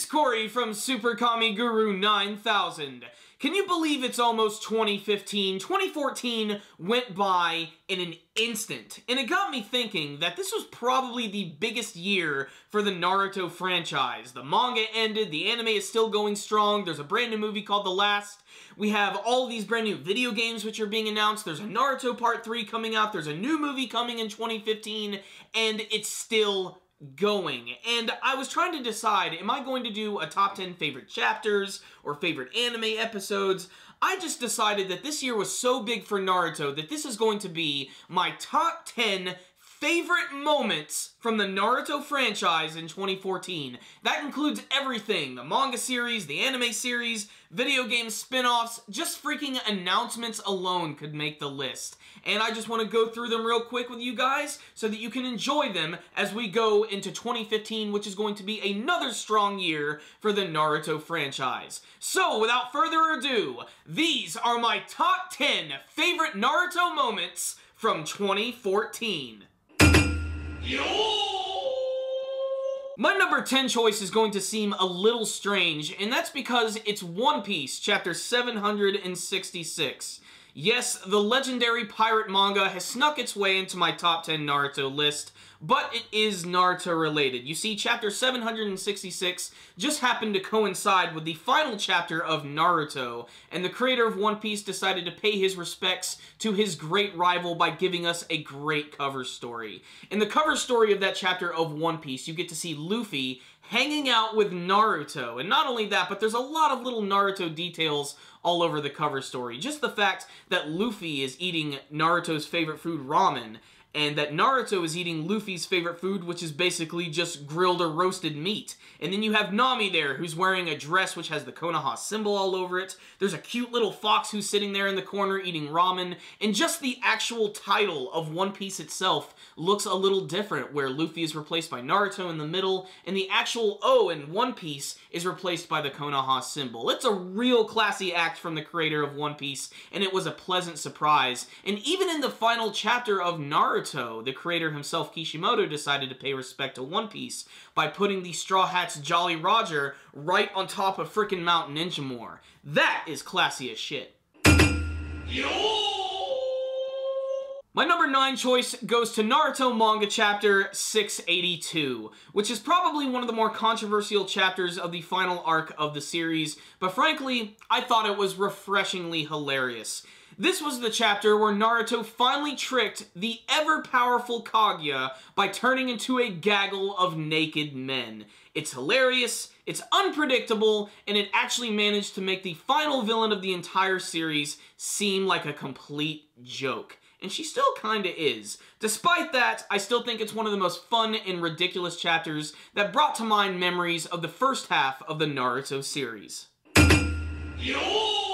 it's Corey from Super Kami Guru 9000. Can you believe it's almost 2015? 2014 went by in an instant, and it got me thinking that this was probably the biggest year for the Naruto franchise. The manga ended, the anime is still going strong, there's a brand new movie called The Last, we have all these brand new video games which are being announced, there's a Naruto Part 3 coming out, there's a new movie coming in 2015, and it's still going. And I was trying to decide, am I going to do a top 10 favorite chapters or favorite anime episodes? I just decided that this year was so big for Naruto that this is going to be my top 10 favorite moments from the Naruto franchise in 2014. That includes everything, the manga series, the anime series, video game spin-offs, just freaking announcements alone could make the list. And I just want to go through them real quick with you guys so that you can enjoy them as we go into 2015, which is going to be another strong year for the Naruto franchise. So, without further ado, these are my top 10 favorite Naruto moments from 2014. My number 10 choice is going to seem a little strange, and that's because it's One Piece, chapter 766. Yes, the legendary pirate manga has snuck its way into my top 10 Naruto list, but it is Naruto related. You see, chapter 766 just happened to coincide with the final chapter of Naruto, and the creator of One Piece decided to pay his respects to his great rival by giving us a great cover story. In the cover story of that chapter of One Piece, you get to see Luffy hanging out with Naruto. And not only that, but there's a lot of little Naruto details all over the cover story. Just the fact that Luffy is eating Naruto's favorite food, ramen, and that Naruto is eating Luffy's favorite food, which is basically just grilled or roasted meat. And then you have Nami there, who's wearing a dress which has the Konoha symbol all over it. There's a cute little fox who's sitting there in the corner eating ramen. And just the actual title of One Piece itself looks a little different, where Luffy is replaced by Naruto in the middle, and the actual O in One Piece is replaced by the Konoha symbol. It's a real classy act from the creator of One Piece, and it was a pleasant surprise. And even in the final chapter of Naruto, the creator himself, Kishimoto, decided to pay respect to One Piece by putting the Straw Hat's Jolly Roger right on top of frickin' Mount Ninjamoor. That is classy as shit. Yo! My number 9 choice goes to Naruto Manga Chapter 682, which is probably one of the more controversial chapters of the final arc of the series, but frankly, I thought it was refreshingly hilarious. This was the chapter where Naruto finally tricked the ever-powerful Kaguya by turning into a gaggle of naked men. It's hilarious, it's unpredictable, and it actually managed to make the final villain of the entire series seem like a complete joke and she still kinda is. Despite that, I still think it's one of the most fun and ridiculous chapters that brought to mind memories of the first half of the Naruto series. Yo!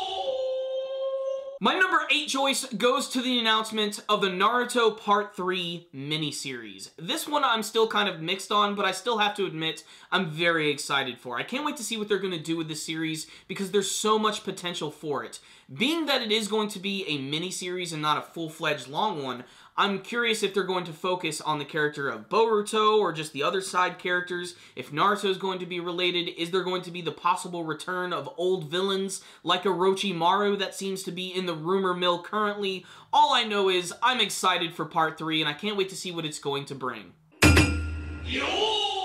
My number 8 choice goes to the announcement of the Naruto Part 3 miniseries. This one I'm still kind of mixed on, but I still have to admit I'm very excited for. I can't wait to see what they're going to do with this series because there's so much potential for it. Being that it is going to be a miniseries and not a full-fledged long one, I'm curious if they're going to focus on the character of Boruto or just the other side characters. If Naruto is going to be related, is there going to be the possible return of old villains like Orochimaru that seems to be in the rumor mill currently? All I know is I'm excited for part 3 and I can't wait to see what it's going to bring. Yo!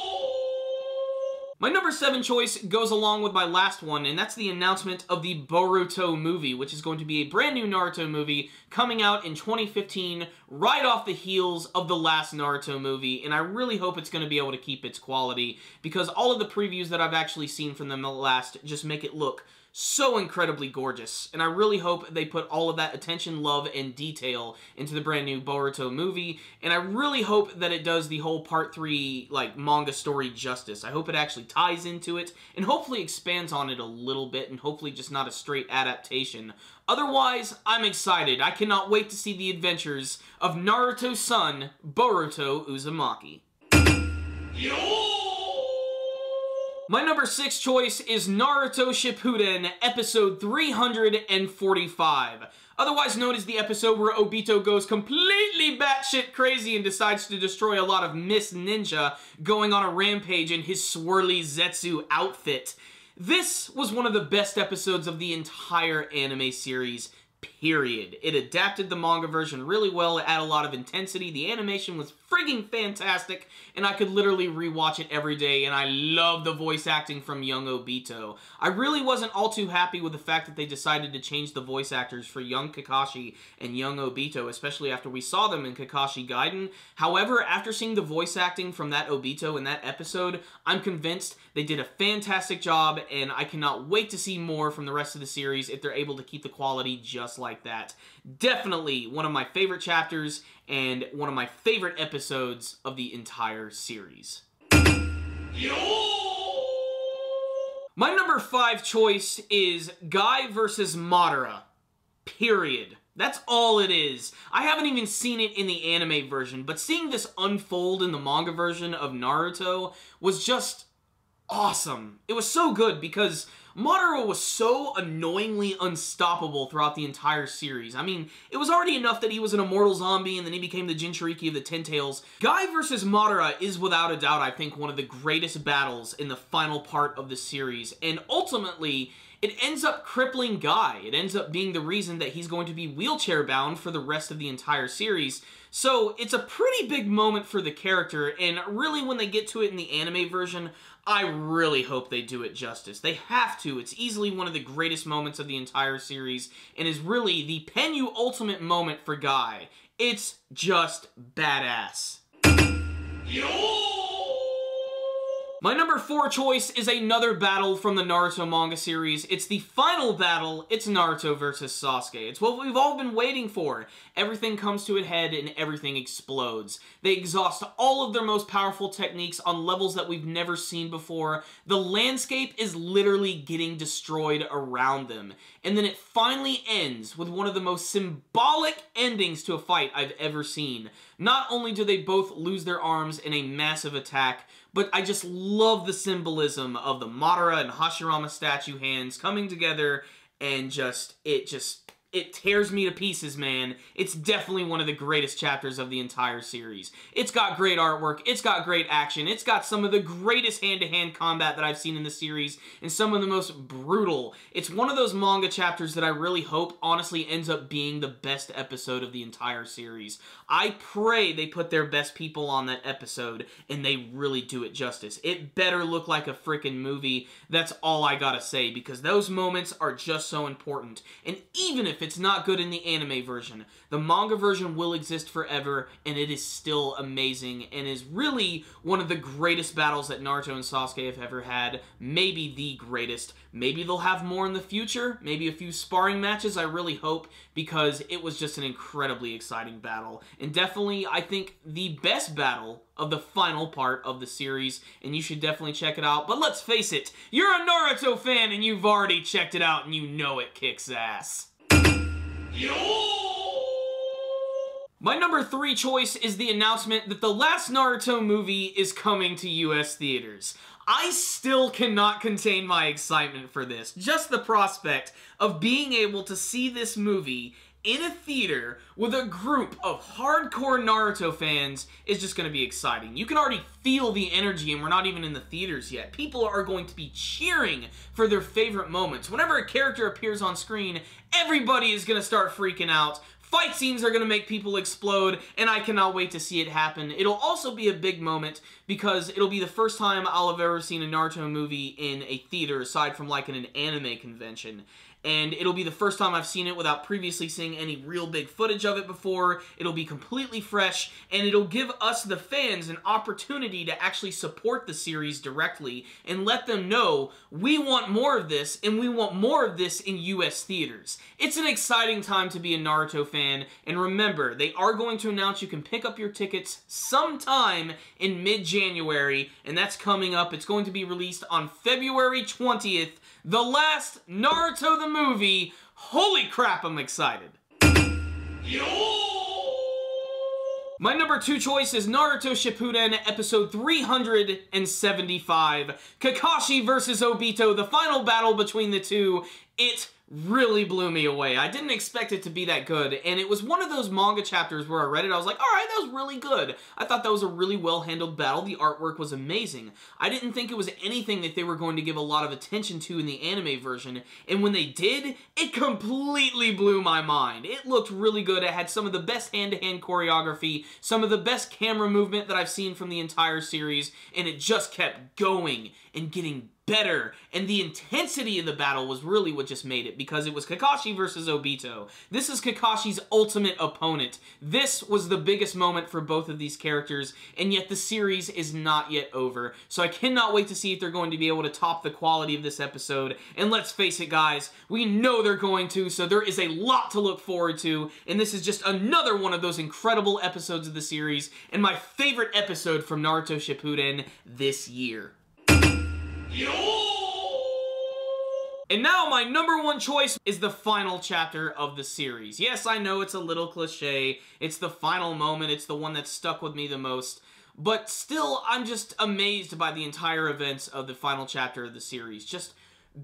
My number seven choice goes along with my last one, and that's the announcement of the Boruto movie, which is going to be a brand new Naruto movie coming out in 2015, right off the heels of the last Naruto movie, and I really hope it's going to be able to keep its quality, because all of the previews that I've actually seen from them the last just make it look so incredibly gorgeous. And I really hope they put all of that attention, love, and detail into the brand new Boruto movie. And I really hope that it does the whole part three, like, manga story justice. I hope it actually ties into it and hopefully expands on it a little bit and hopefully just not a straight adaptation. Otherwise, I'm excited. I cannot wait to see the adventures of Naruto's son, Boruto Uzumaki. Yo! My number 6 choice is Naruto Shippuden, episode 345. otherwise known as the episode where Obito goes completely batshit crazy and decides to destroy a lot of Mist Ninja, going on a rampage in his swirly Zetsu outfit. This was one of the best episodes of the entire anime series, period. It adapted the manga version really well, it had a lot of intensity, the animation was frigging fantastic, and I could literally rewatch it every day, and I love the voice acting from young Obito. I really wasn't all too happy with the fact that they decided to change the voice actors for young Kakashi and young Obito, especially after we saw them in Kakashi Gaiden. However, after seeing the voice acting from that Obito in that episode, I'm convinced they did a fantastic job, and I cannot wait to see more from the rest of the series if they're able to keep the quality just like that. Definitely one of my favorite chapters, and one of my favorite episodes of the entire series. My number five choice is Guy versus Madara. Period. That's all it is. I haven't even seen it in the anime version, but seeing this unfold in the manga version of Naruto was just awesome. It was so good because Madara was so annoyingly unstoppable throughout the entire series. I mean, it was already enough that he was an immortal zombie and then he became the Jinchuriki of the Ten Tails. Guy versus Madara is without a doubt, I think, one of the greatest battles in the final part of the series. And ultimately, it ends up crippling Guy. It ends up being the reason that he's going to be wheelchair bound for the rest of the entire series. So it's a pretty big moment for the character, and really when they get to it in the anime version, I really hope they do it justice. They have to. It's easily one of the greatest moments of the entire series and is really the Penyu ultimate moment for Guy. It's just badass. Yo! My number four choice is another battle from the Naruto manga series. It's the final battle. It's Naruto versus Sasuke. It's what we've all been waiting for. Everything comes to a head and everything explodes. They exhaust all of their most powerful techniques on levels that we've never seen before. The landscape is literally getting destroyed around them. And then it finally ends with one of the most symbolic endings to a fight I've ever seen. Not only do they both lose their arms in a massive attack, but I just love the symbolism of the Madara and Hashirama statue hands coming together and just, it just it tears me to pieces, man. It's definitely one of the greatest chapters of the entire series. It's got great artwork, it's got great action, it's got some of the greatest hand-to-hand -hand combat that I've seen in the series, and some of the most brutal. It's one of those manga chapters that I really hope honestly ends up being the best episode of the entire series. I pray they put their best people on that episode, and they really do it justice. It better look like a freaking movie. That's all I gotta say, because those moments are just so important. And even it's not good in the anime version. The manga version will exist forever, and it is still amazing, and is really one of the greatest battles that Naruto and Sasuke have ever had. Maybe the greatest. Maybe they'll have more in the future. Maybe a few sparring matches, I really hope, because it was just an incredibly exciting battle. And definitely, I think, the best battle of the final part of the series, and you should definitely check it out. But let's face it, you're a Naruto fan and you've already checked it out and you know it kicks ass. My number three choice is the announcement that the last Naruto movie is coming to US theaters. I still cannot contain my excitement for this. Just the prospect of being able to see this movie in a theater with a group of hardcore Naruto fans is just going to be exciting. You can already feel the energy and we're not even in the theaters yet. People are going to be cheering for their favorite moments. Whenever a character appears on screen, everybody is going to start freaking out. Fight scenes are going to make people explode, and I cannot wait to see it happen. It'll also be a big moment because it'll be the first time I'll have ever seen a Naruto movie in a theater aside from like in an anime convention and it'll be the first time I've seen it without previously seeing any real big footage of it before. It'll be completely fresh, and it'll give us, the fans, an opportunity to actually support the series directly and let them know we want more of this, and we want more of this in US theaters. It's an exciting time to be a Naruto fan, and remember, they are going to announce you can pick up your tickets sometime in mid-January, and that's coming up. It's going to be released on February 20th, the last Naruto the movie. Holy crap, I'm excited. My number two choice is Naruto Shippuden episode 375, Kakashi versus Obito, the final battle between the two. It really blew me away. I didn't expect it to be that good, and it was one of those manga chapters where I read it, I was like, alright, that was really good. I thought that was a really well-handled battle. The artwork was amazing. I didn't think it was anything that they were going to give a lot of attention to in the anime version, and when they did, it completely blew my mind. It looked really good. It had some of the best hand-to-hand -hand choreography, some of the best camera movement that I've seen from the entire series, and it just kept going and getting better, and the intensity of the battle was really what just made it, because it was Kakashi versus Obito. This is Kakashi's ultimate opponent. This was the biggest moment for both of these characters, and yet the series is not yet over. So I cannot wait to see if they're going to be able to top the quality of this episode, and let's face it guys, we know they're going to, so there is a lot to look forward to, and this is just another one of those incredible episodes of the series, and my favorite episode from Naruto Shippuden this year. And now my number one choice is the final chapter of the series. Yes, I know it's a little cliche. It's the final moment. It's the one that stuck with me the most. But still, I'm just amazed by the entire events of the final chapter of the series. Just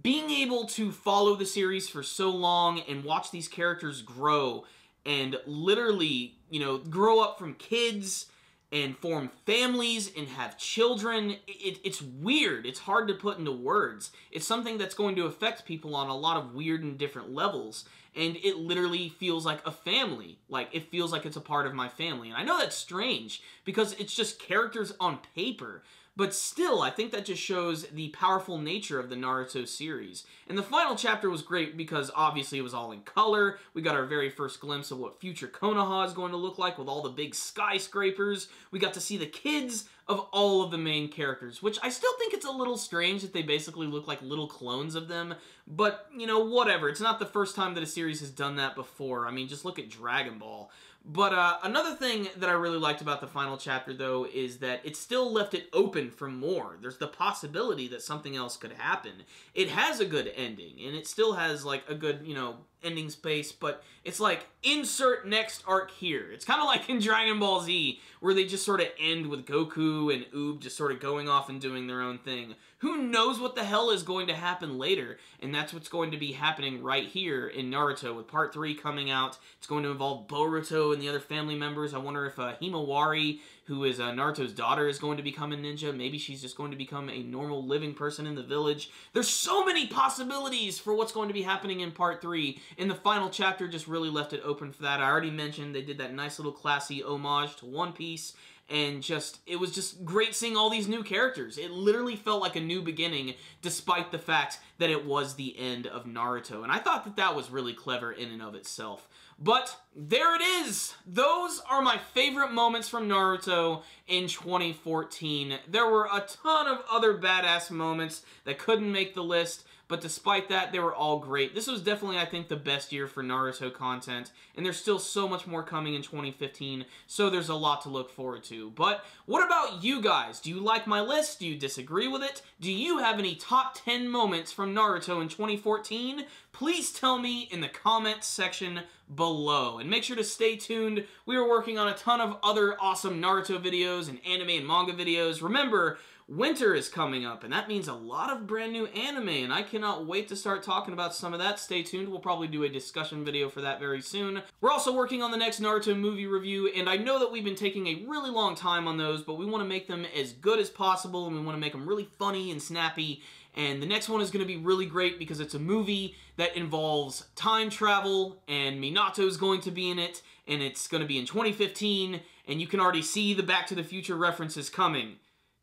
being able to follow the series for so long and watch these characters grow and literally, you know, grow up from kids and form families and have children. It, it's weird. It's hard to put into words. It's something that's going to affect people on a lot of weird and different levels. And it literally feels like a family. Like, it feels like it's a part of my family. And I know that's strange because it's just characters on paper. But still, I think that just shows the powerful nature of the Naruto series. And the final chapter was great because obviously it was all in color. We got our very first glimpse of what future Konoha is going to look like with all the big skyscrapers. We got to see the kids of all of the main characters, which I still think it's a little strange that they basically look like little clones of them. But, you know, whatever. It's not the first time that a series has done that before. I mean, just look at Dragon Ball. But uh, another thing that I really liked about the final chapter, though, is that it still left it open for more. There's the possibility that something else could happen. It has a good ending, and it still has, like, a good, you know, ending space, but it's like, insert next arc here. It's kind of like in Dragon Ball Z, where they just sort of end with Goku and Oob just sort of going off and doing their own thing. Who knows what the hell is going to happen later, and that's what's going to be happening right here in Naruto with Part 3 coming out. It's going to involve Boruto and the other family members. I wonder if uh, Himawari who is uh, Naruto's daughter, is going to become a ninja. Maybe she's just going to become a normal living person in the village. There's so many possibilities for what's going to be happening in part three, and the final chapter just really left it open for that. I already mentioned they did that nice little classy homage to One Piece, and just it was just great seeing all these new characters. It literally felt like a new beginning despite the fact that it was the end of Naruto. And I thought that that was really clever in and of itself. But there it is. Those are my favorite moments from Naruto in 2014. There were a ton of other badass moments that couldn't make the list, but despite that, they were all great. This was definitely, I think, the best year for Naruto content, and there's still so much more coming in 2015, so there's a lot to look forward to. But what about you guys? Do you like my list? Do you disagree with it? Do you have any top 10 moments from Naruto in 2014? Please tell me in the comments section below. And make sure to stay tuned. We are working on a ton of other awesome Naruto videos and anime and manga videos. Remember, winter is coming up, and that means a lot of brand new anime, and I cannot wait to start talking about some of that. Stay tuned. We'll probably do a discussion video for that very soon. We're also working on the next Naruto movie review, and I know that we've been taking a really long time on those, but we want to make them as good as possible, and we want to make them really funny and snappy, and the next one is going to be really great because it's a movie that involves time travel, and Minato is going to be in it, and it's going to be in 2015, and you can already see the Back to the Future references coming.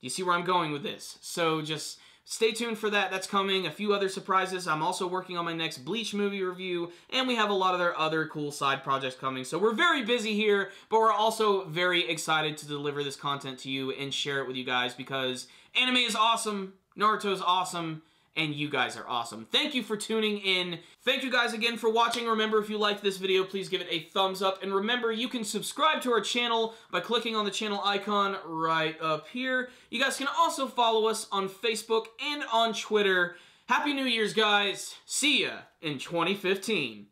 You see where I'm going with this? So just stay tuned for that. That's coming. A few other surprises. I'm also working on my next Bleach movie review, and we have a lot of other other cool side projects coming. So we're very busy here, but we're also very excited to deliver this content to you and share it with you guys because anime is awesome, Naruto is awesome, and you guys are awesome. Thank you for tuning in. Thank you guys again for watching. Remember, if you liked this video, please give it a thumbs up. And remember, you can subscribe to our channel by clicking on the channel icon right up here. You guys can also follow us on Facebook and on Twitter. Happy New Year's, guys. See ya in 2015.